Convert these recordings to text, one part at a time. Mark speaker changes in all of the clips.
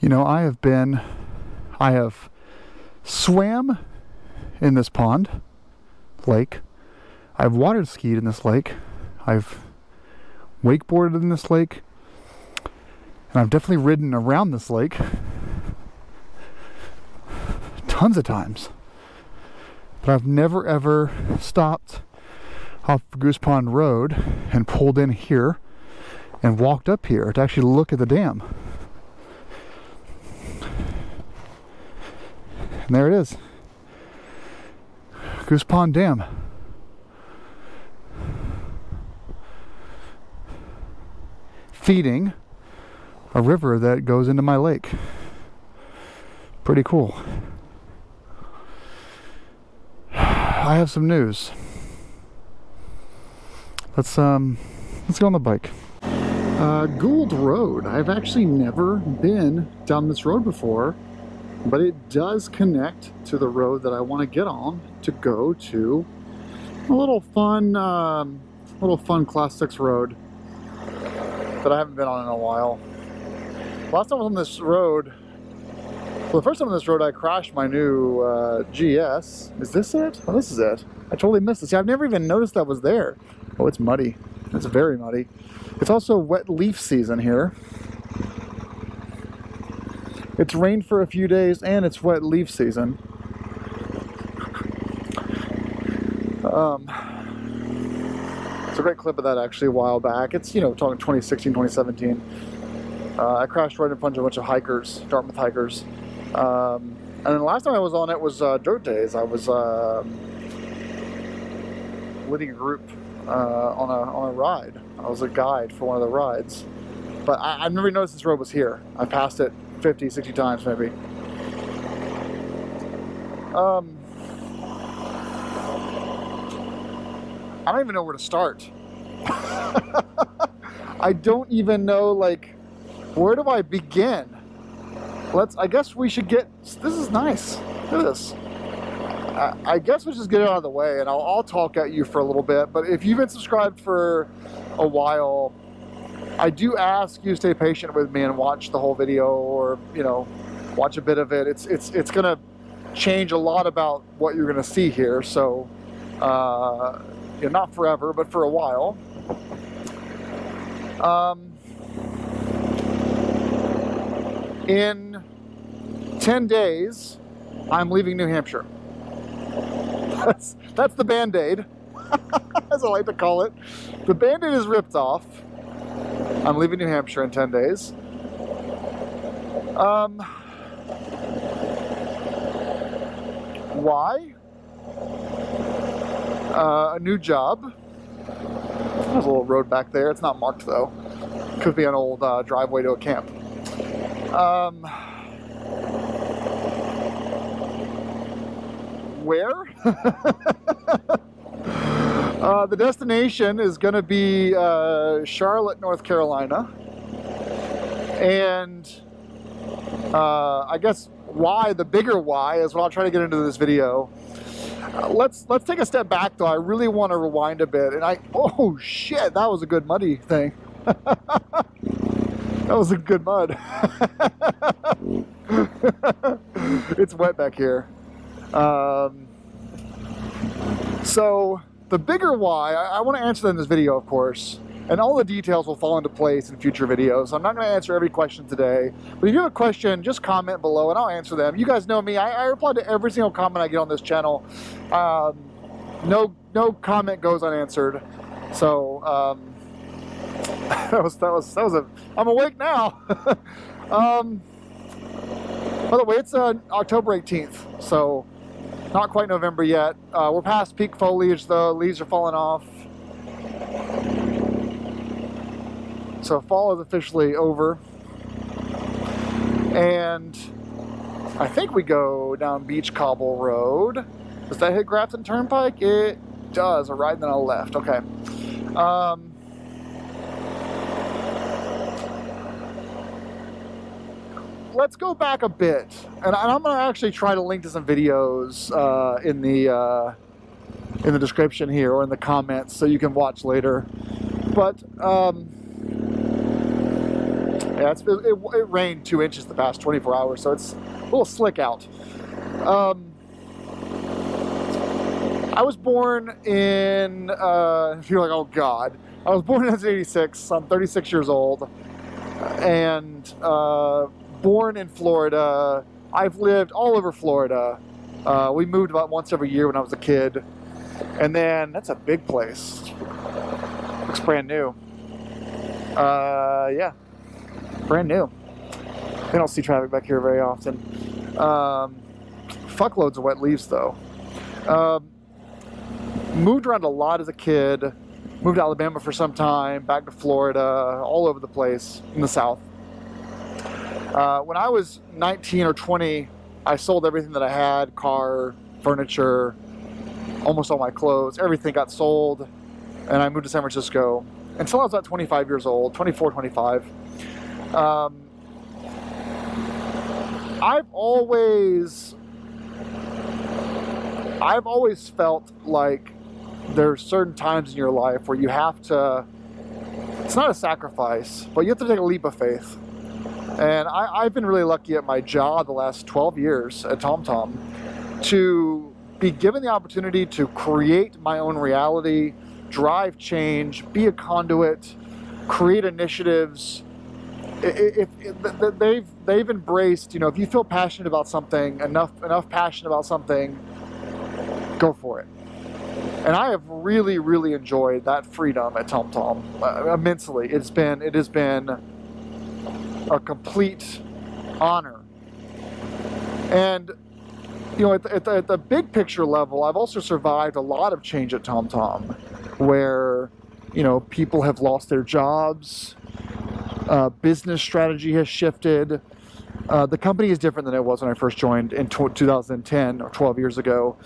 Speaker 1: You know, I have been, I have swam in this pond, lake. I've water skied in this lake. I've wakeboarded in this lake. And I've definitely ridden around this lake tons of times. But I've never ever stopped off Goose Pond Road and pulled in here and walked up here to actually look at the dam. And there it is. Goose Pond Dam. Feeding a river that goes into my lake. Pretty cool. I have some news. Let's um let's go on the bike. Uh, Gould Road. I've actually never been down this road before, but it does connect to the road that I want to get on to go to a little fun, um, little fun Class 6 road that I haven't been on in a while. Last time I was on this road, well, the first time on this road, I crashed my new uh, GS. Is this it? Oh, this is it. I totally missed it. See, I've never even noticed that was there. Oh, it's muddy. It's very muddy. It's also wet leaf season here. It's rained for a few days and it's wet leaf season. Um, it's a great clip of that actually a while back. It's, you know, talking 2016, 2017. Uh, I crashed right in front of a bunch of hikers, Dartmouth hikers. Um, and then the last time I was on it was uh, Dirt Days. I was uh, leading a group uh, on a on a ride. I was a guide for one of the rides. But I, have never noticed this road was here. I passed it 50, 60 times maybe. Um, I don't even know where to start. I don't even know, like, where do I begin? Let's, I guess we should get, this is nice. Look at this. I, guess we'll just get it out of the way and I'll, I'll talk at you for a little bit. But if you've been subscribed for a while, I do ask you stay patient with me and watch the whole video or, you know, watch a bit of it. It's, it's, it's going to change a lot about what you're going to see here. So, uh, you know, not forever, but for a while. Um, in 10 days, I'm leaving New Hampshire. That's, that's the Band-Aid, as I like to call it. The Band-Aid is ripped off. I'm leaving New Hampshire in 10 days. Um, why? Uh, a new job. There's a little road back there. It's not marked though. Could be an old uh, driveway to a camp. Um, where. uh, the destination is going to be uh, Charlotte, North Carolina. And uh, I guess why, the bigger why, is what I'll try to get into this video. Uh, let's let's take a step back though. I really want to rewind a bit. And I, oh shit, that was a good muddy thing. that was a good mud. it's wet back here. Um, so the bigger why, I, I want to answer that in this video, of course, and all the details will fall into place in future videos. I'm not going to answer every question today, but if you have a question, just comment below and I'll answer them. You guys know me, I, I reply to every single comment I get on this channel. Um, no, no comment goes unanswered. So, um, that was, that was, that was a, I'm awake now. um, by the way, it's uh, October 18th, so not quite November yet. Uh, we're past peak foliage though, leaves are falling off. So fall is officially over. And I think we go down Beach Cobble Road. Does that hit Grafton Turnpike? It does, a right then a left, okay. Um, let's go back a bit, and I'm going to actually try to link to some videos uh, in the uh, in the description here or in the comments so you can watch later. But um, Yeah, it, it rained two inches the past 24 hours, so it's a little slick out. Um, I was born in, uh, you're like, oh God. I was born in 1986, I'm 36 years old, and uh, born in Florida. I've lived all over Florida. Uh, we moved about once every year when I was a kid. And then, that's a big place. Looks brand new. Uh, yeah, brand new. They don't see traffic back here very often. Um, fuckloads of wet leaves though. Um, moved around a lot as a kid. Moved to Alabama for some time, back to Florida, all over the place in the South. Uh, when I was 19 or 20, I sold everything that I had, car, furniture, almost all my clothes, everything got sold, and I moved to San Francisco until I was about 25 years old, 24, 25. Um, I've always, I've always felt like there's certain times in your life where you have to, it's not a sacrifice, but you have to take a leap of faith. And I, have been really lucky at my job the last 12 years at TomTom to be given the opportunity to create my own reality, drive change, be a conduit, create initiatives. If, if, they've they've embraced, you know, if you feel passionate about something, enough enough passion about something, go for it. And I have really, really enjoyed that freedom at TomTom uh, immensely. It's been it has been a complete honor. And you know, at the, at the, at the big picture level, I've also survived a lot of change at TomTom where, you know, people have lost their jobs, uh, business strategy has shifted. Uh, the company is different than it was when I first joined in 2010 or 12 years ago.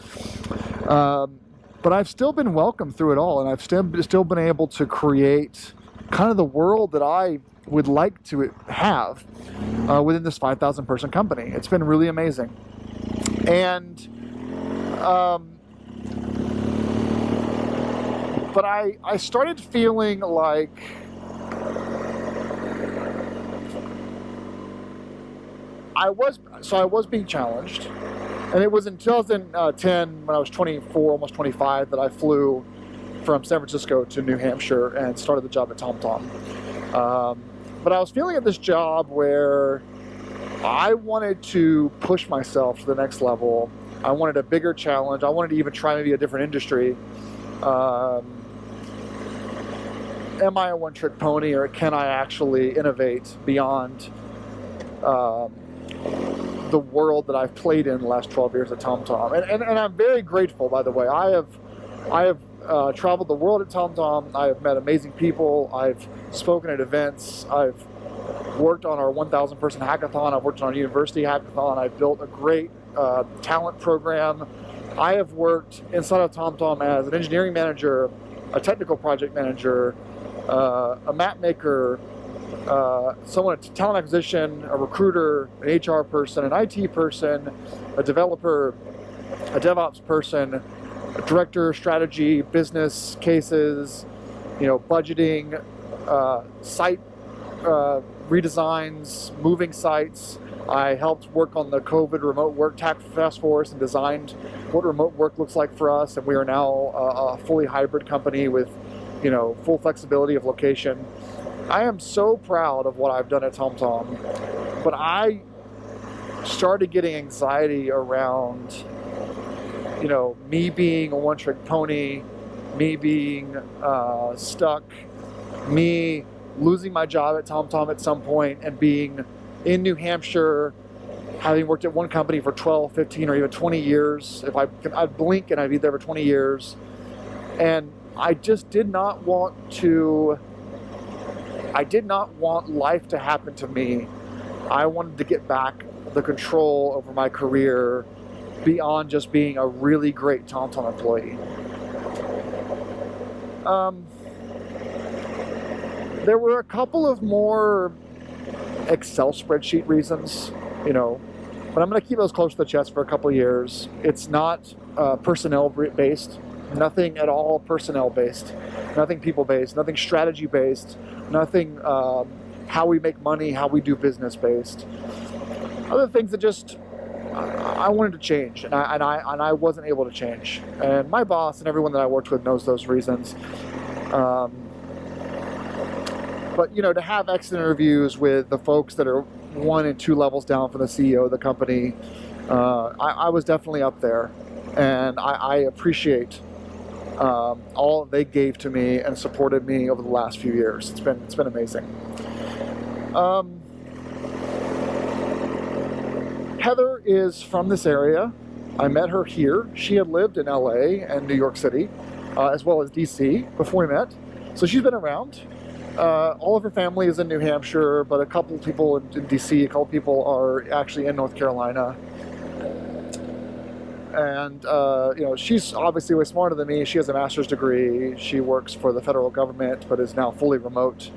Speaker 1: Um, but I've still been welcomed through it all, and I've still, still been able to create kind of the world that I would like to have uh, within this 5,000 person company. It's been really amazing. And um, but I, I started feeling like I was so I was being challenged, and it was in 2010 when I was 24, almost 25, that I flew from San Francisco to New Hampshire and started the job at TomTom. Um, but I was feeling at this job where I wanted to push myself to the next level. I wanted a bigger challenge. I wanted to even try maybe a different industry. Um, am I a one trick pony or can I actually innovate beyond um, the world that I've played in the last 12 years at TomTom? And, and, and I'm very grateful, by the way. I have, I have uh, traveled the world at TomTom. I have met amazing people. I've spoken at events. I've worked on our 1,000 person hackathon. I've worked on our university hackathon. I've built a great uh, talent program. I have worked inside of TomTom as an engineering manager, a technical project manager, uh, a map maker, uh, someone at talent acquisition, a recruiter, an HR person, an IT person, a developer, a DevOps person, director, strategy, business cases, you know, budgeting, uh, site uh, redesigns, moving sites. I helped work on the COVID remote work task force and designed what remote work looks like for us. And we are now a, a fully hybrid company with you know, full flexibility of location. I am so proud of what I've done at TomTom, but I started getting anxiety around, you know, me being a one-trick pony, me being uh, stuck, me losing my job at TomTom at some point and being in New Hampshire, having worked at one company for 12, 15, or even 20 years. If I, I'd blink and I'd be there for 20 years. And I just did not want to, I did not want life to happen to me. I wanted to get back the control over my career beyond just being a really great TomTom employee. Um, there were a couple of more Excel spreadsheet reasons, you know, but I'm going to keep those close to the chest for a couple years. It's not uh, personnel based nothing at all personnel based, nothing people based, nothing strategy based, nothing um, how we make money, how we do business based. Other things that just I wanted to change, and I, and I and I wasn't able to change. And my boss and everyone that I worked with knows those reasons. Um, but you know, to have exit interviews with the folks that are one and two levels down from the CEO of the company, uh, I, I, was definitely up there, and I, I appreciate um, all they gave to me and supported me over the last few years. It's been it's been amazing. Um, Heather is from this area. I met her here. She had lived in LA and New York City, uh, as well as DC before we met. So she's been around. Uh, all of her family is in New Hampshire, but a couple people in, in DC, a couple people are actually in North Carolina. And, uh, you know, she's obviously way smarter than me. She has a master's degree. She works for the federal government, but is now fully remote.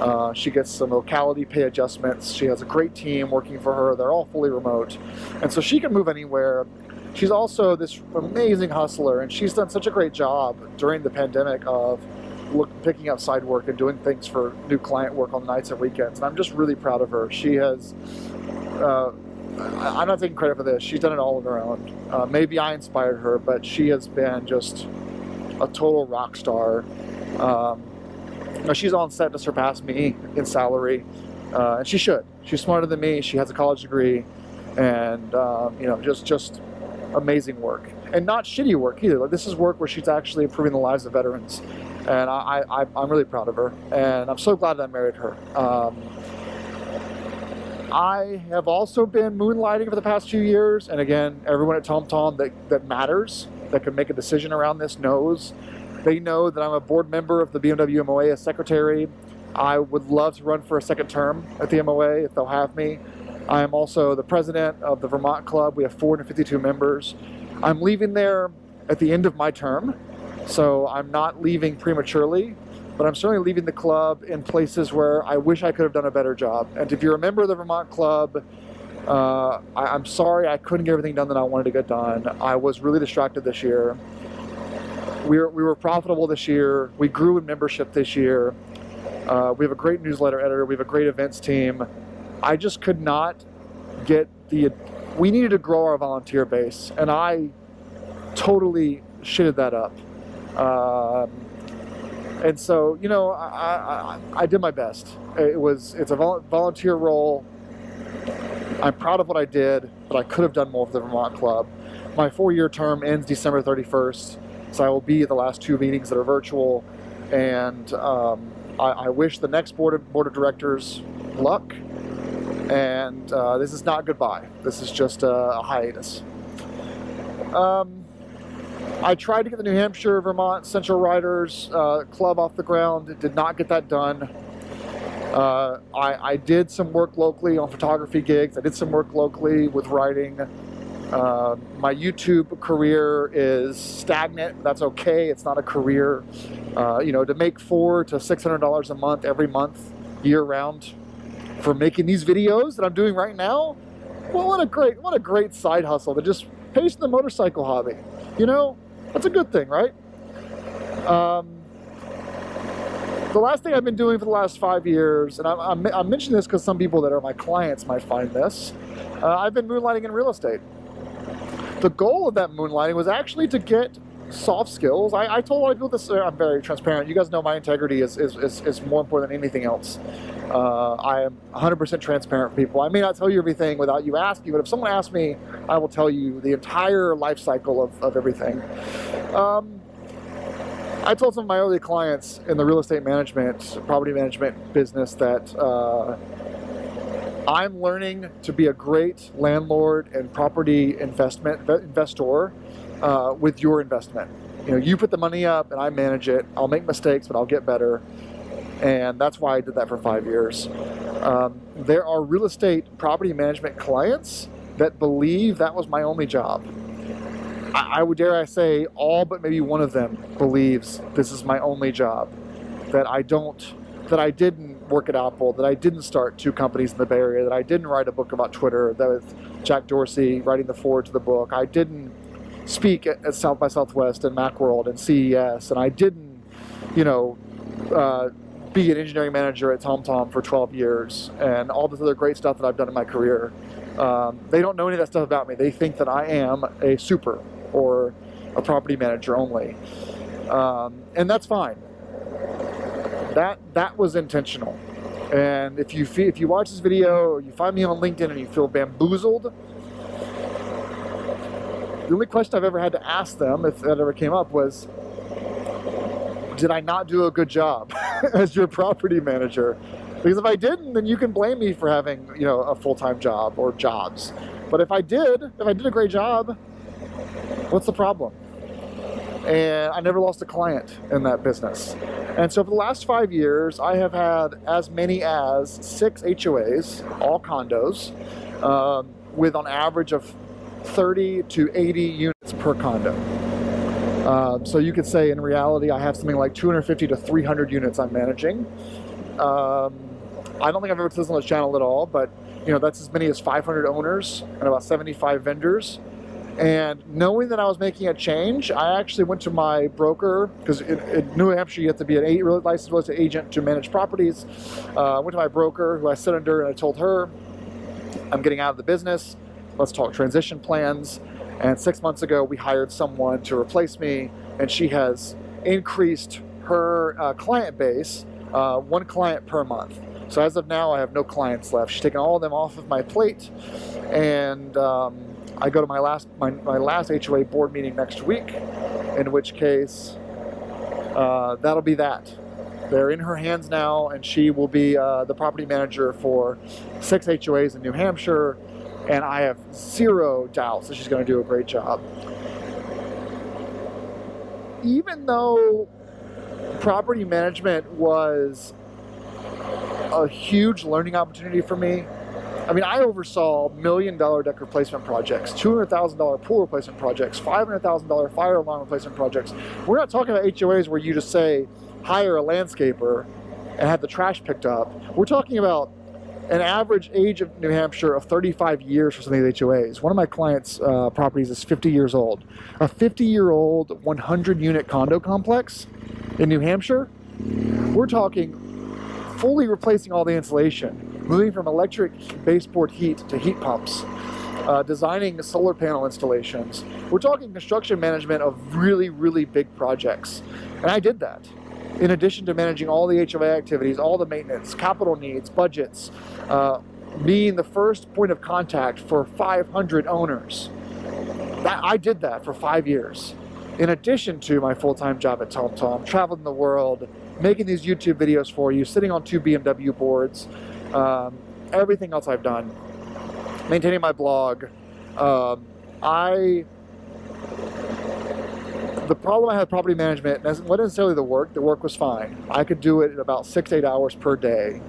Speaker 1: Uh, she gets some locality pay adjustments. She has a great team working for her. They're all fully remote. And so she can move anywhere. She's also this amazing hustler, and she's done such a great job during the pandemic of look, picking up side work and doing things for new client work on nights and weekends. And I'm just really proud of her. She has, uh, I'm not taking credit for this. She's done it all on her own. Uh, maybe I inspired her, but she has been just a total rock star. Um, know, she's on set to surpass me in salary, uh, and she should. She's smarter than me. She has a college degree, and um, you know, just just amazing work, and not shitty work either. Like this is work where she's actually improving the lives of veterans, and I, I I'm really proud of her, and I'm so glad that I married her. Um, I have also been moonlighting for the past few years, and again, everyone at TomTom that, that matters, that can make a decision around this knows they know that I'm a board member of the BMW MOA as secretary. I would love to run for a second term at the MOA if they'll have me. I am also the president of the Vermont Club. We have 452 members. I'm leaving there at the end of my term, so I'm not leaving prematurely, but I'm certainly leaving the club in places where I wish I could have done a better job. And if you're a member of the Vermont Club, uh, I, am sorry I couldn't get everything done that I wanted to get done. I was really distracted this year we were, we were profitable this year. We grew in membership this year. Uh, we have a great newsletter editor. We have a great events team. I just could not get the. We needed to grow our volunteer base, and I totally shitted that up. Um, and so, you know, I, I, I, did my best. It was it's a volunteer role. I'm proud of what I did, but I could have done more for the Vermont Club. My four-year term ends December 31st. So I will be at the last two meetings that are virtual, and um, I, I, wish the next board of, board of directors luck. And uh, this is not goodbye. This is just a, a hiatus. Um, I tried to get the New Hampshire, Vermont Central Riders uh, Club off the ground. Did not get that done. Uh, I, I, did some work locally on photography gigs. I did some work locally with writing. Uh, my YouTube career is stagnant. That's okay. It's not a career. Uh, you know, to make four to six hundred dollars a month every month, year round, for making these videos that I'm doing right now. Well, what a great, what a great side hustle to just pays the motorcycle hobby. You know, that's a good thing, right? Um, the last thing I've been doing for the last five years, and I'm, I'm, I'm mentioning this because some people that are my clients might find this, uh, I've been moonlighting in real estate the goal of that moonlighting was actually to get soft skills. I, I told a lot of people this, I'm very transparent. You guys know my integrity is, is, is, is more important than anything else. Uh, I am 100% transparent for people. I may not tell you everything without you asking, but if someone asks me, I will tell you the entire life cycle of, of everything. Um, I told some of my early clients in the real estate management, property management business that uh, I'm learning to be a great landlord and property investment investor uh, with your investment. You know, you put the money up and I manage it. I'll make mistakes, but I'll get better. And that's why I did that for five years. Um, there are real estate property management clients that believe that was my only job. I, I would dare I say all but maybe one of them believes this is my only job. That I don't, that I didn't work at Apple, that I didn't start two companies in the Bay Area, that I didn't write a book about Twitter, that with Jack Dorsey writing the foreword to the book, I didn't speak at, South by Southwest and Macworld and CES, and I didn't, you know, uh, be an engineering manager at TomTom for 12 years and all this other great stuff that I've done in my career. Um, they don't know any of that stuff about me. They think that I am a super or a property manager only. Um, and that's fine. That that was intentional. And if you feel, if you watch this video you find me on LinkedIn and you feel bamboozled, the only question I've ever had to ask them, if that ever came up, was, did I not do a good job as your property manager? Because if I didn't, then you can blame me for having, you know, a full-time job or jobs. But if I did, if I did a great job, what's the problem? And I never lost a client in that business. And so for the last five years, I have had as many as six HOAs, all condos, um, with on average of 30 to 80 units per condo. Um, so you could say in reality, I have something like 250 to 300 units I'm managing. Um, I don't think I've ever said this on this channel at all, but you know that's as many as 500 owners and about 75 vendors. And knowing that I was making a change, I actually went to my broker because in, in, New Hampshire you have to be an licensed real estate agent to manage properties. Uh, I went to my broker who I sit under and I told her, I'm getting out of the business. Let's talk transition plans. And six months ago, we hired someone to replace me, and she has increased her uh, client base, uh, one client per month. So as of now, I have no clients left. She's taken all of them off of my plate, and um, I go to my last my, my last HOA board meeting next week, in which case uh, that'll be that. They're in her hands now, and she will be uh, the property manager for six HOAs in New Hampshire, and I have zero doubts that she's going to do a great job. Even though property management was a huge learning opportunity for me, I mean, I oversaw million dollar deck replacement projects, $200,000 pool replacement projects, $500,000 fire alarm replacement projects. We're not talking about HOAs where you just say, hire a landscaper and have the trash picked up. We're talking about an average age of New Hampshire of 35 years for some of these HOAs. One of my clients' uh, properties is 50 years old. A 50 year old 100 unit condo complex in New Hampshire, we're talking fully replacing all the insulation, moving from electric baseboard heat to heat pumps, uh, designing solar panel installations. We're talking construction management of really, really big projects. And I did that in addition to managing all the HOA activities, all the maintenance, capital needs, budgets, uh, being the first point of contact for 500 owners. That, I did that for five years. In addition to my full-time job at TomTom, traveling the world, making these YouTube videos for you, sitting on two BMW boards, um, everything else I've done, maintaining my blog. Um, I the problem I had property management wasn't necessarily the work. The work was fine. I could do it in about six, eight hours per day.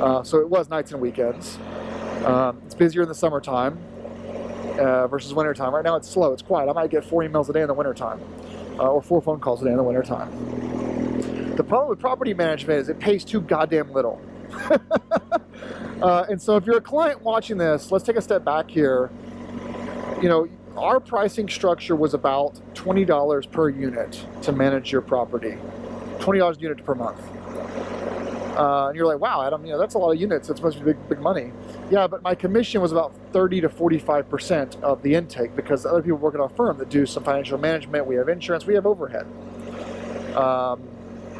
Speaker 1: Uh, so it was nights and weekends. Um, it's busier in the summertime uh, versus wintertime. Right now it's slow, it's quiet. I might get four emails a day in the wintertime uh, or four phone calls a day in the wintertime. The problem with property management is it pays too goddamn little. uh, and so if you're a client watching this, let's take a step back here. You know, our pricing structure was about $20 per unit to manage your property. $20 a unit per month. Uh, and you're like, wow, Adam, you know, that's a lot of units. That's supposed to be big, big money. Yeah, but my commission was about 30 to 45% of the intake because other people work at our firm that do some financial management. We have insurance, we have overhead. Um,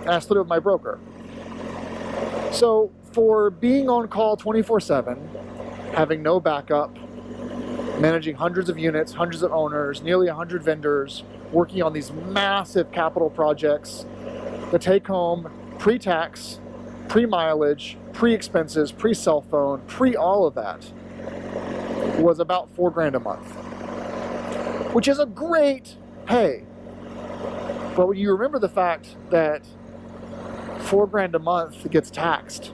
Speaker 1: and I split it with my broker. So for being on call 24 7, having no backup, managing hundreds of units, hundreds of owners, nearly 100 vendors, working on these massive capital projects. The take home, pre tax, pre mileage, pre expenses, pre cell phone, pre all of that was about four grand a month, which is a great pay. But you remember the fact that four grand a month gets taxed,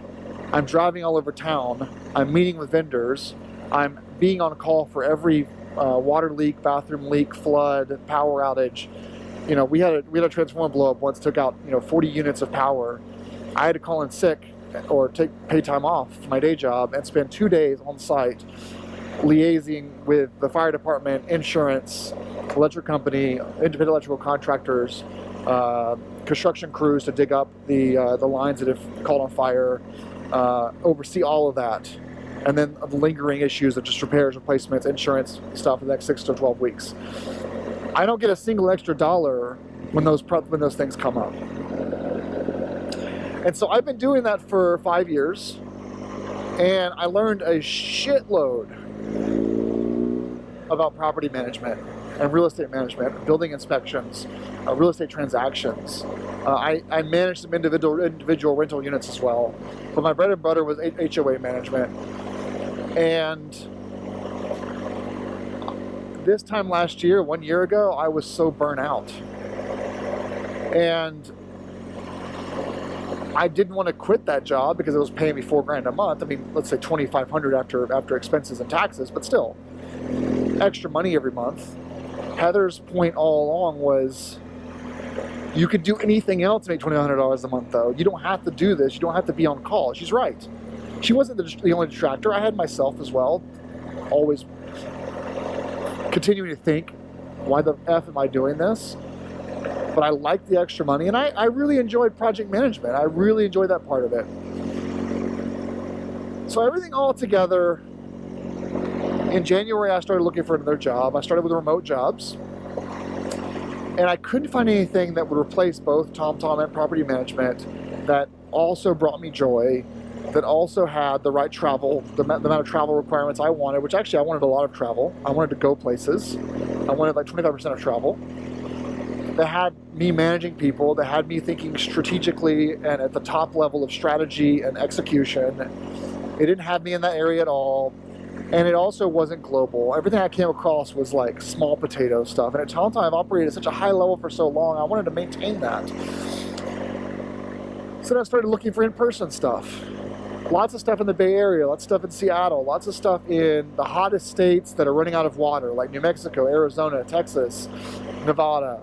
Speaker 1: I'm driving all over town, I'm meeting with vendors, I'm being on call for every uh, water leak, bathroom leak, flood, power outage. You know, we had a we had a transformer blow up once, took out you know 40 units of power. I had to call in sick or take pay time off my day job and spend two days on site liaising with the fire department, insurance, electric company, independent electrical contractors, uh, construction crews to dig up the uh, the lines that have caught on fire, uh, oversee all of that, and then the lingering issues of just repairs, replacements, insurance stuff for the next six to twelve weeks. I don't get a single extra dollar when those when those things come up. And so I've been doing that for five years, and I learned a shitload about property management and real estate management, building inspections, uh, real estate transactions. Uh, I, I managed some individual individual rental units as well, but my bread and butter was HOA management. And this time last year, one year ago, I was so burnt out. And I didn't want to quit that job because it was paying me four grand a month. I mean, let's say 2,500 after after expenses and taxes, but still, extra money every month. Heather's point all along was you could do anything else to make $2,900 a month, though. You don't have to do this. You don't have to be on call. She's right. She wasn't the, the only distractor. I had myself as well, always continuing to think, why the F am I doing this? But I liked the extra money, and I, I really enjoyed project management. I really enjoyed that part of it. So everything all together in January, I started looking for another job. I started with remote jobs. And I couldn't find anything that would replace both TomTom and property management that also brought me joy, that also had the right travel, the, the amount of travel requirements I wanted, which actually I wanted a lot of travel. I wanted to go places. I wanted like 25% of travel. That had me managing people, that had me thinking strategically and at the top level of strategy and execution. It didn't have me in that area at all and it also wasn't global. Everything I came across was like small potato stuff. And at TomTom, I've operated at such a high level for so long, I wanted to maintain that. So then I started looking for in-person stuff. Lots of stuff in the Bay Area, lots of stuff in Seattle, lots of stuff in the hottest states that are running out of water, like New Mexico, Arizona, Texas, Nevada.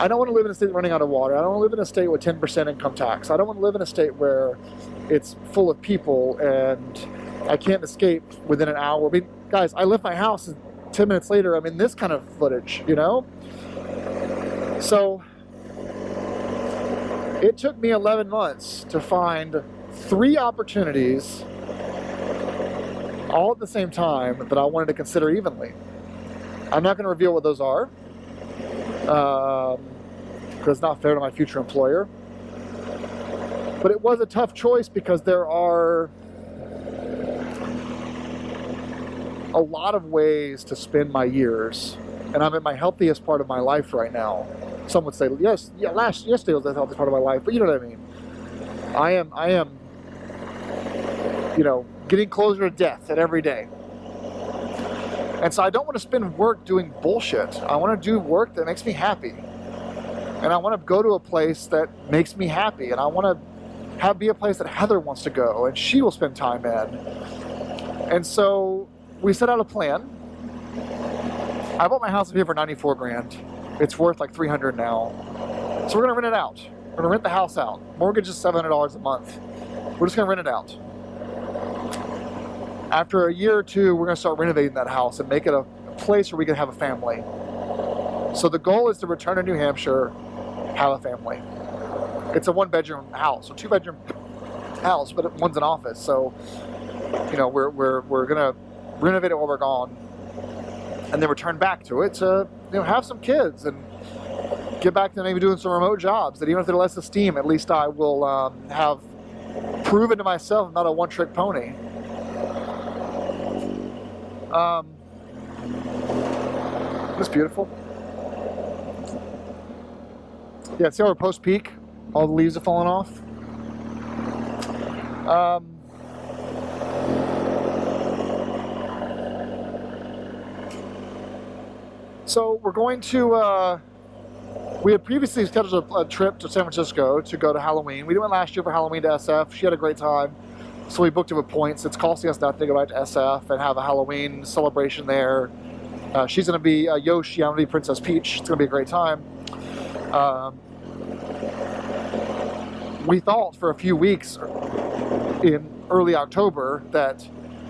Speaker 1: I don't want to live in a state running out of water. I don't want to live in a state with 10% income tax. I don't want to live in a state where it's full of people and I can't escape within an hour. I mean, guys, I left my house and 10 minutes later, I'm in this kind of footage, you know? So it took me 11 months to find three opportunities all at the same time that I wanted to consider evenly. I'm not going to reveal what those are because um, it's not fair to my future employer. But it was a tough choice because there are a lot of ways to spend my years, and I'm in my healthiest part of my life right now. Some would say, yes, yeah, last yesterday was the healthiest part of my life, but you know what I mean. I am, I am, you know, getting closer to death at every day. And so I don't want to spend work doing bullshit. I want to do work that makes me happy. And I want to go to a place that makes me happy. And I want to have be a place that Heather wants to go and she will spend time in. And so we set out a plan. I bought my house here for 94 grand. It's worth like 300 now. So we're gonna rent it out. We're gonna rent the house out. Mortgage is $700 a month. We're just gonna rent it out. After a year or two, we're gonna start renovating that house and make it a place where we can have a family. So the goal is to return to New Hampshire, have a family. It's a one bedroom house, a two bedroom house, but one's an office. So, you know, we're, we're, we're gonna renovate it while we're gone, and then return back to it to you know have some kids and get back to maybe doing some remote jobs. That even if they're less esteem, at least I will um, have proven to myself I'm not a one-trick pony. Um, it's beautiful. Yeah, see how we're post peak? All the leaves have fallen off. Um, So we're going to, uh, we had previously scheduled a, a, trip to San Francisco to go to Halloween. We went last year for Halloween to SF. She had a great time. So we booked it with points. It's costing us nothing to go back to SF and have a Halloween celebration there. Uh, she's going to be uh, Yoshi, I'm going to be Princess Peach. It's going to be a great time. Um, we thought for a few weeks in early October that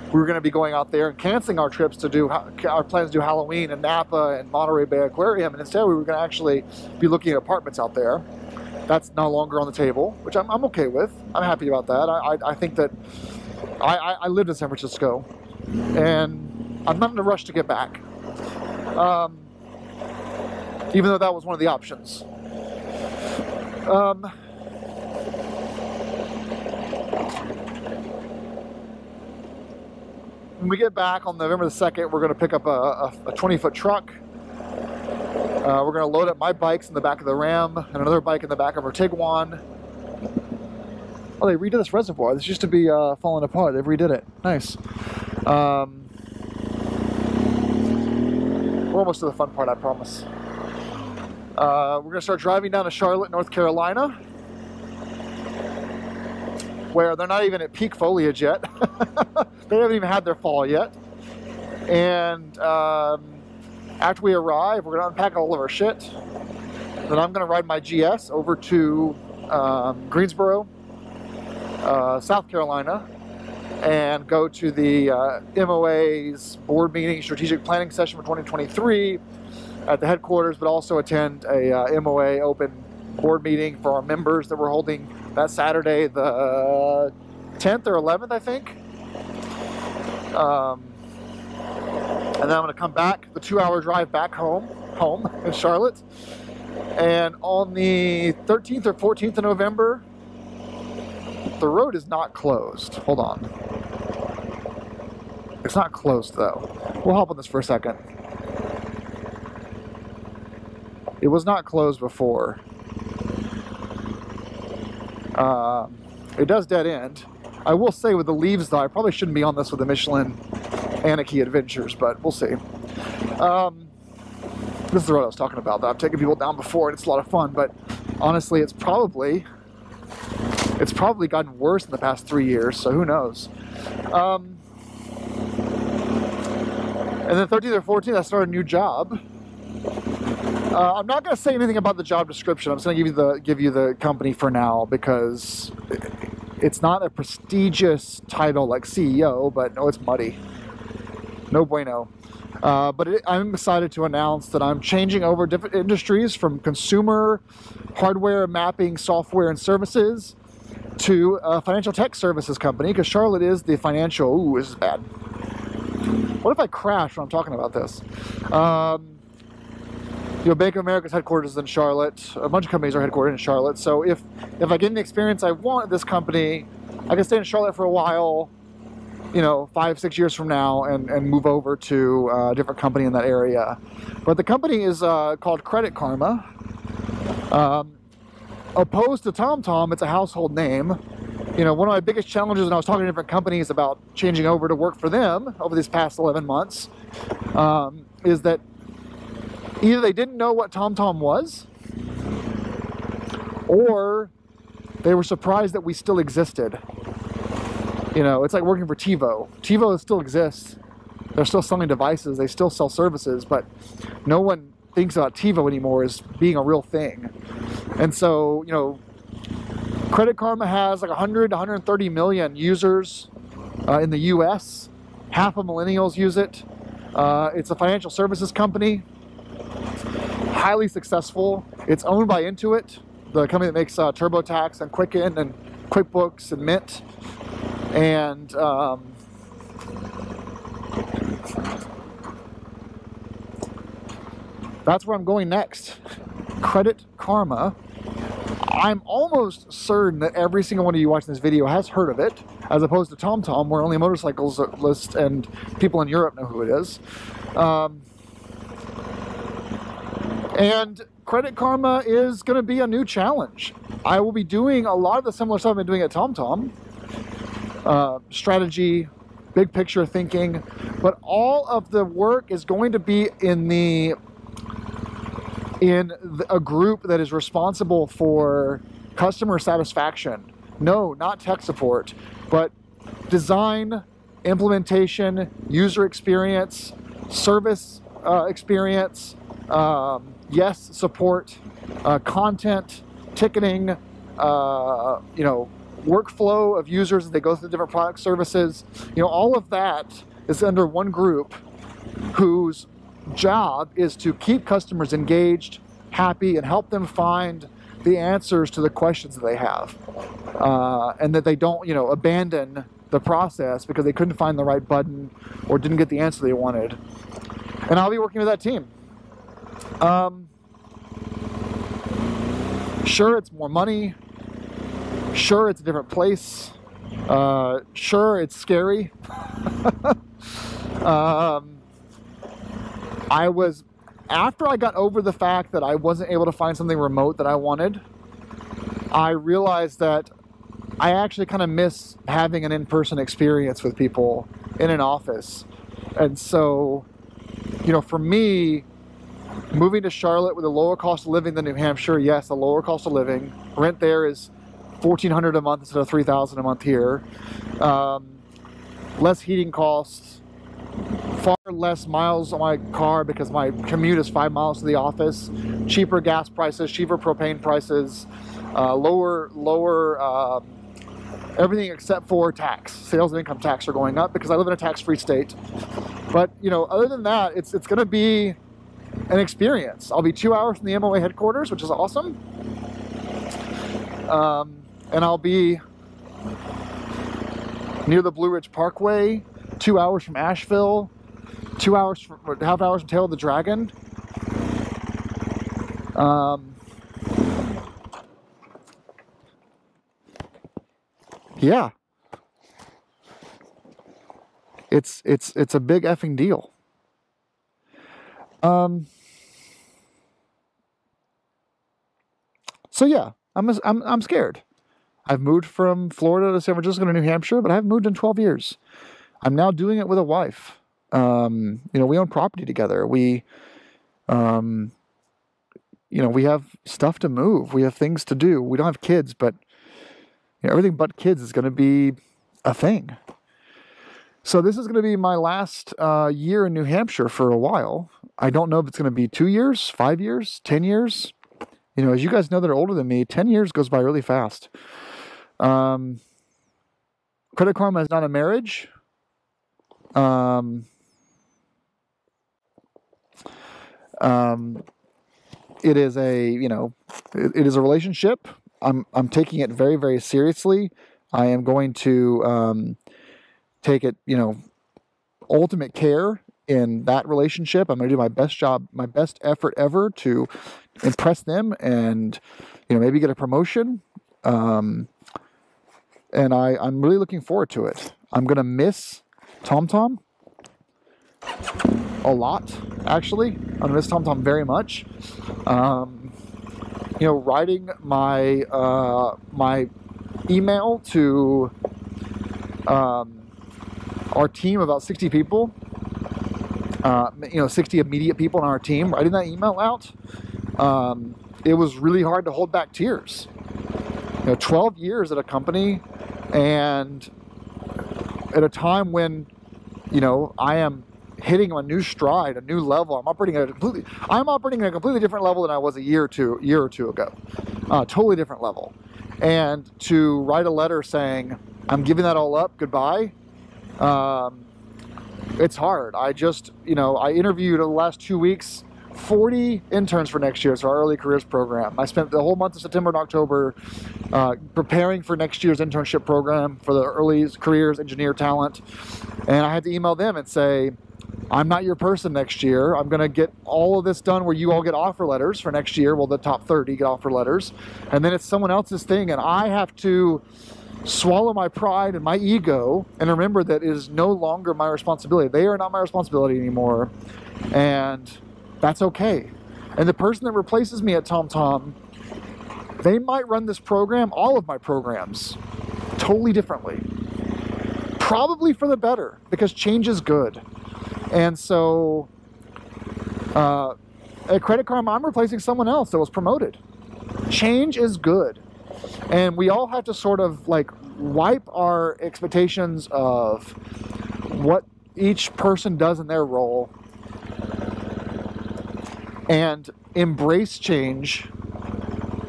Speaker 1: we were going to be going out there and canceling our trips to do our plans to do Halloween and Napa and Monterey Bay Aquarium, and instead we were going to actually be looking at apartments out there. That's no longer on the table, which I'm, I'm okay with. I'm happy about that. I, I, I think that I, I, lived in San Francisco, and I'm not in a rush to get back. Um, even though that was one of the options. Um, when we get back on November the 2nd, we're going to pick up a, a 20 foot truck. Uh, we're going to load up my bikes in the back of the Ram and another bike in the back of our Tiguan. Oh, they redid this reservoir. This used to be uh, falling apart. They've redid it. Nice. Um, we're almost to the fun part, I promise. Uh, we're going to start driving down to Charlotte, North Carolina, where they're not even at peak foliage yet. they haven't even had their fall yet. And um, after we arrive, we're to unpack all of our shit. Then I'm to ride my GS over to um, Greensboro, uh, South Carolina, and go to the uh, MOA's board meeting strategic planning session for 2023 at the headquarters, but also attend a uh, MOA open board meeting for our members that we're holding that Saturday, the uh, 10th or 11th, I think. Um, and then I'm to come back, the two-hour drive back home, home in Charlotte. And on the 13th or 14th of November, the road is not closed. Hold on. It's not closed though. We'll hop on this for a second. It was not closed before. Uh, it does dead end. I will say with the leaves though, I probably shouldn't be on this with the Michelin Anakee Adventures, but we'll see. Um, this is the road I was talking about though. I've taken people down before and it's a lot of fun, but honestly, it's probably it's probably gotten worse in the past three years, so who knows. Um, and then 13th or 14th, I started a new job. Uh, I'm not going to say anything about the job description. I'm just going to give you the give you the company for now because it's not a prestigious title like CEO, but no, it's muddy. No bueno. Uh, but it, I'm excited to announce that I'm changing over different industries from consumer hardware mapping software and services to a financial tech services company because Charlotte is the financial. Ooh, this is bad. What if I crash when I'm talking about this? Um, you know, Bank of America's headquarters is in Charlotte. A bunch of companies are headquartered in Charlotte. So if if I get the experience I want at this company, I can stay in Charlotte for a while. You know, five six years from now, and and move over to a different company in that area. But the company is uh, called Credit Karma. Um, opposed to TomTom, it's a household name. You know, one of my biggest challenges when I was talking to different companies about changing over to work for them over these past 11 months um, is that either they didn't know what TomTom was or they were surprised that we still existed. You know, it's like working for TiVo. TiVo still exists. They're still selling devices. They still sell services, but no one thinks about TiVo anymore as being a real thing. And so, you know, Credit Karma has like 100, 130 million users uh, in the US. Half of millennials use it. Uh, it's a financial services company, highly successful. It's owned by Intuit, the company that makes uh, TurboTax and Quicken and QuickBooks and Mint. And um, that's where I'm going next. Credit Karma. I'm almost certain that every single one of you watching this video has heard of it, as opposed to TomTom, where only motorcycles list and people in Europe know who it is. Um, and Credit Karma is going to be a new challenge. I will be doing a lot of the similar stuff I've been doing at TomTom. Uh, strategy, big picture thinking, but all of the work is going to be in the in a group that is responsible for customer satisfaction. No, not tech support, but design, implementation, user experience, service uh, experience, um, yes, support, uh, content, ticketing, uh, you know, workflow of users as they go through different product services. You know, all of that is under one group whose job is to keep customers engaged, happy, and help them find the answers to the questions that they have. Uh, and that they don't, you know, abandon the process because they couldn't find the right button or didn't get the answer they wanted. And I'll be working with that team. Um, sure, it's more money. Sure, it's a different place. Uh, sure, it's scary. um, I was, after I got over the fact that I wasn't able to find something remote that I wanted, I realized that I actually kind of miss having an in-person experience with people in an office. And so, you know, for me, moving to Charlotte with a lower cost of living than New Hampshire, yes, a lower cost of living. Rent there is 1400 a month instead of 3000 a month here. Um, less heating costs, far less miles on my car because my commute is five miles to the office, cheaper gas prices, cheaper propane prices, uh, lower, lower, um, everything except for tax. Sales and income tax are going up because I live in a tax-free state. But, you know, other than that, it's, it's going to be an experience. I'll be two hours from the MOA headquarters, which is awesome. Um, and I'll be near the Blue Ridge Parkway, two hours from Asheville, two hours, from, half hours from Tail of the Dragon. Um, yeah, it's it's it's a big effing deal. Um. So yeah, I'm I'm I'm scared. I've moved from Florida to San Francisco to New Hampshire, but I haven't moved in 12 years. I'm now doing it with a wife. Um, you know, we own property together. We, um, you know, we have stuff to move. We have things to do. We don't have kids, but you know, everything but kids is going to be a thing. So this is going to be my last uh, year in New Hampshire for a while. I don't know if it's going to be two years, five years, ten years. You know, as you guys know that are older than me, ten years goes by really fast. Um, Credit Karma is not a marriage. Um, um, it is a you know, it, it is a relationship. I'm I'm taking it very very seriously. I am going to um, take it you know, ultimate care in that relationship. I'm going to do my best job, my best effort ever to impress them, and you know maybe get a promotion. Um, and I, I'm really looking forward to it. I'm gonna miss TomTom a lot, actually. I'm gonna miss TomTom very much. Um, you know, writing my uh, my email to um, our team, about 60 people. Uh, you know, 60 immediate people on our team. Writing that email out, um, it was really hard to hold back tears. You know, 12 years at a company and at a time when you know I am hitting a new stride, a new level. I'm operating at a completely I'm operating at a completely different level than I was a year or two year or two ago. Uh, totally different level. And to write a letter saying I'm giving that all up, goodbye. Um, it's hard. I just you know I interviewed the last two weeks 40 interns for next year. So our early careers program. I spent the whole month of September and October uh, preparing for next year's internship program for the early careers engineer talent. And I had to email them and say, I'm not your person next year. I'm going to get all of this done where you all get offer letters for next year. Well, the top 30 get offer letters. And then it's someone else's thing. And I have to swallow my pride and my ego and remember that it is no longer my responsibility. They are not my responsibility anymore. And that's okay. And the person that replaces me at TomTom, they might run this program, all of my programs, totally differently. Probably for the better, because change is good. And so uh, at Credit Karma, I'm replacing someone else that was promoted. Change is good. And we all have to sort of like wipe our expectations of what each person does in their role and embrace change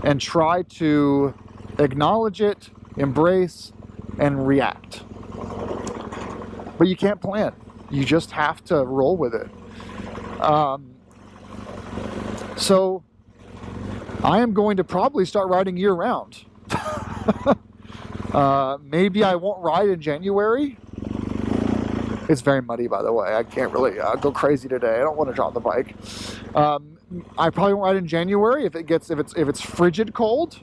Speaker 1: and try to acknowledge it, embrace, and react. But you can't plan. You just have to roll with it. Um, so I am going to probably start riding year round. uh, maybe I won't ride in January. It's very muddy, by the way. I can't really uh, go crazy today. I don't want to drop the bike. Um, I probably won't ride in January if it gets if it's if it's frigid cold,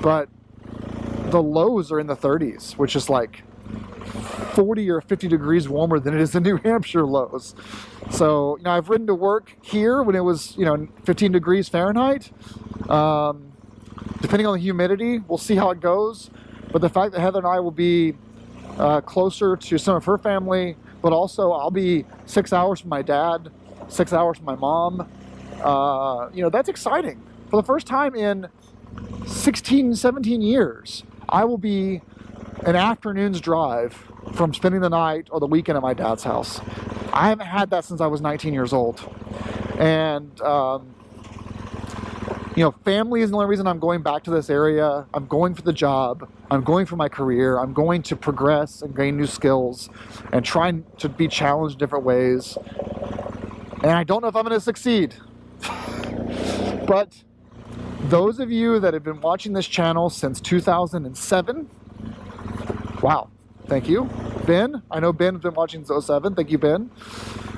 Speaker 1: but the lows are in the 30s, which is like 40 or 50 degrees warmer than it is in New Hampshire lows. So, you know, I've ridden to work here when it was, you know, 15 degrees Fahrenheit. Um, depending on the humidity, we'll see how it goes. But the fact that Heather and I will be uh, closer to some of her family, but also I'll be six hours from my dad, six hours from my mom. Uh, you know, that's exciting. For the first time in 16, 17 years, I will be an afternoon's drive from spending the night or the weekend at my dad's house. I haven't had that since I was 19 years old. And, um, you know, family is the only reason I'm going back to this area. I'm going for the job. I'm going for my career. I'm going to progress and gain new skills and trying to be challenged in different ways. And I don't know if I'm going to succeed. but those of you that have been watching this channel since 2007, wow, thank you. Ben, I know Ben has been watching since 07. Thank you, Ben.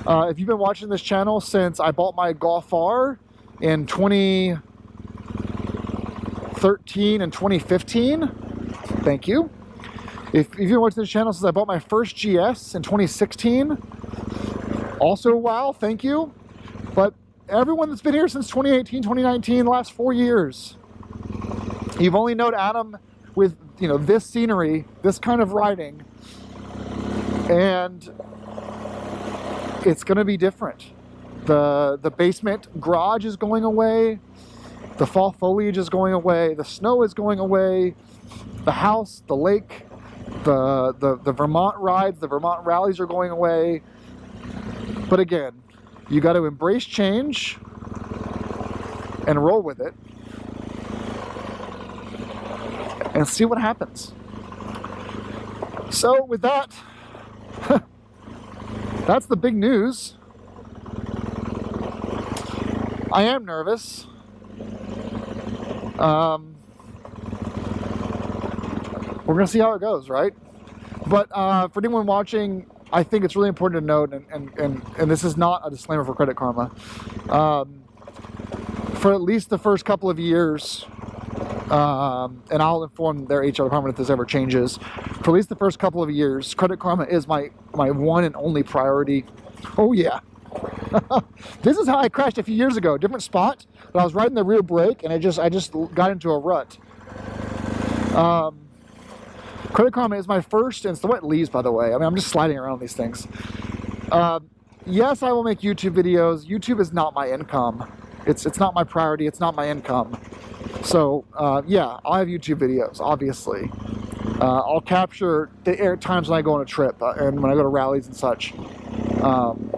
Speaker 1: Uh, if you've been watching this channel since I bought my Golf R in 2013 and 2015, thank you. If, if you've been watching this channel since I bought my first GS in 2016, also wow, thank you. But everyone that's been here since 2018, 2019, the last four years, you've only known Adam with you know this scenery, this kind of riding, and it's going to be different. The the basement garage is going away. The fall foliage is going away. The snow is going away. The house, the lake, the the, the Vermont rides, the Vermont rallies are going away. But again, you got to embrace change and roll with it and see what happens. So with that, that's the big news. I am nervous. Um, we're gonna see how it goes, right? But uh, for anyone watching, I think it's really important to note, and, and, and, and this is not a disclaimer for Credit Karma, um, for at least the first couple of years, um, and I'll inform their HR department if this ever changes. For at least the first couple of years, Credit Karma is my, my one and only priority. Oh yeah. this is how I crashed a few years ago. Different spot, but I was riding the rear brake and I just I just got into a rut. Um, Credit Karma is my first, and it's the wet leaves, by the way. I mean, I'm just sliding around these things. Uh, yes, I will make YouTube videos. YouTube is not my income. It's it's not my priority. It's not my income. So uh, yeah, I'll have YouTube videos, obviously. Uh, I'll capture the air times when I go on a trip uh, and when I go to rallies and such. Um,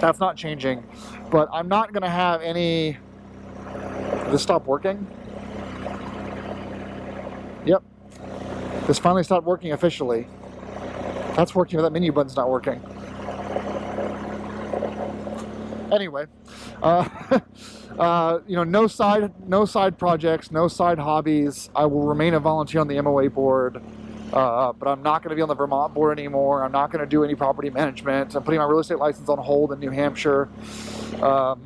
Speaker 1: that's not changing, but I'm not gonna have any. This stop working. Yep, this finally stopped working officially. That's working, but that menu button's not working. Anyway, uh, uh, you know, no side, no side projects, no side hobbies. I will remain a volunteer on the MOA board, uh, but I'm not going to be on the Vermont board anymore. I'm not going to do any property management. I'm putting my real estate license on hold in New Hampshire. Um,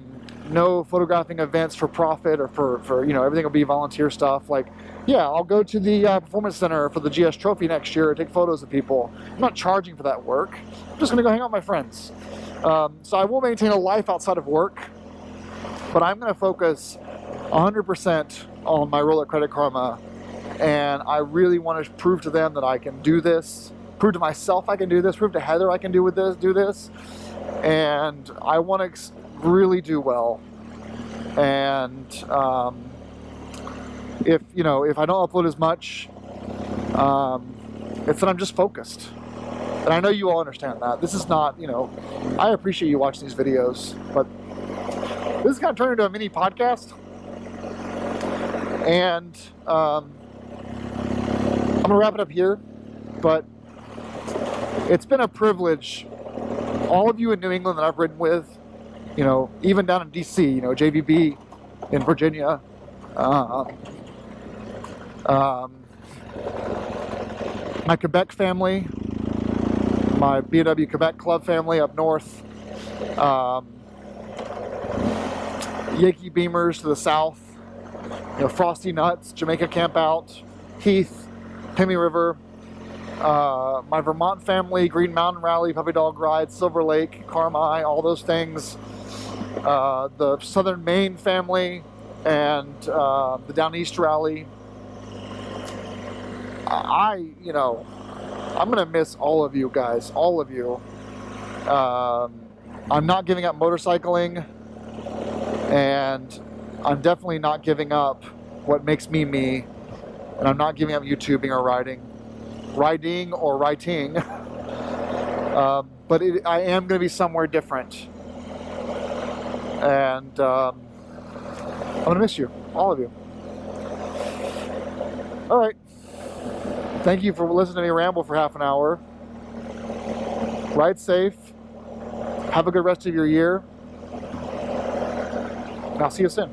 Speaker 1: no photographing events for profit or for, for you know everything will be volunteer stuff. Like yeah i'll go to the uh, performance center for the gs trophy next year and take photos of people. I'm not charging for that work. I'm just going to go hang out with my friends. Um, so i will maintain a life outside of work but i'm going to focus 100% on my role at credit karma. And i really want to prove to them that i can do this prove to myself i can do this prove to heather i can do with this do this. And i want to really do well. And um, if you know, if I don't upload as much, um, it's that I'm just focused. And I know you all understand that. This is not, you know, I appreciate you watching these videos, but this is kind of turned into a mini podcast. And um, I'm gonna wrap it up here, but it's been a privilege. All of you in New England that I've ridden with, you know, even down in DC, you know, JVB in Virginia, um, um, my Quebec family, my BMW Quebec Club family up north, um, Yankee Beemers to the south, you know, Frosty Nuts, Jamaica Camp Out, Heath, Pymie River, uh, my Vermont family, Green Mountain Rally, Puppy Dog Ride, Silver Lake, Carmi, all those things, uh, the Southern Maine family, and uh, the Down East Rally. I, you know, I'm gonna miss all of you guys, all of you. Um, I'm not giving up motorcycling, and I'm definitely not giving up what makes me me, and I'm not giving up YouTubing or riding, riding or writing. um, but it, I am going to be somewhere different, and um, I'm to miss you, all of you. All right. Thank you for listening to me ramble for half an hour. Ride safe. Have a good rest of your year. And I'll see you soon.